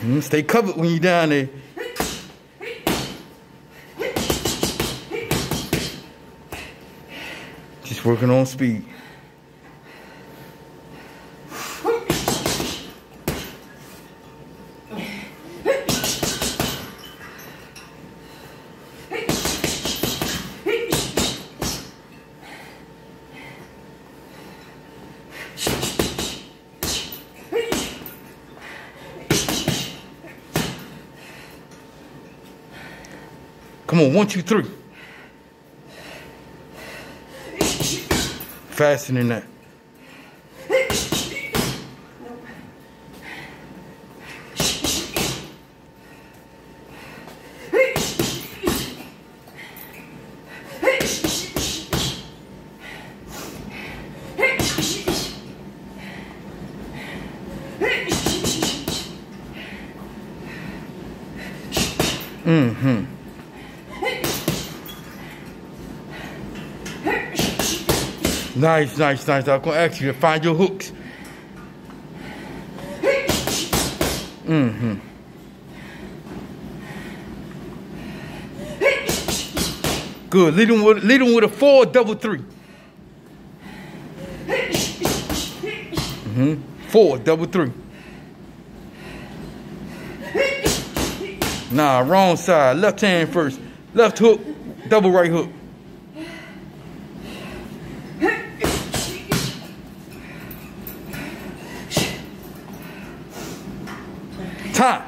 Hmm, stay covered when you're down there. Just working on speed. Hey! Come on, one, two, three. Faster than that. Mm-hmm. Nice, nice, nice. I'm gonna ask you to find your hooks. Mm-hmm. Good. Lead them with lead them with a four double three. Mm-hmm. Four double three. Nah, wrong side. Left hand first. Left hook, double right hook. 스타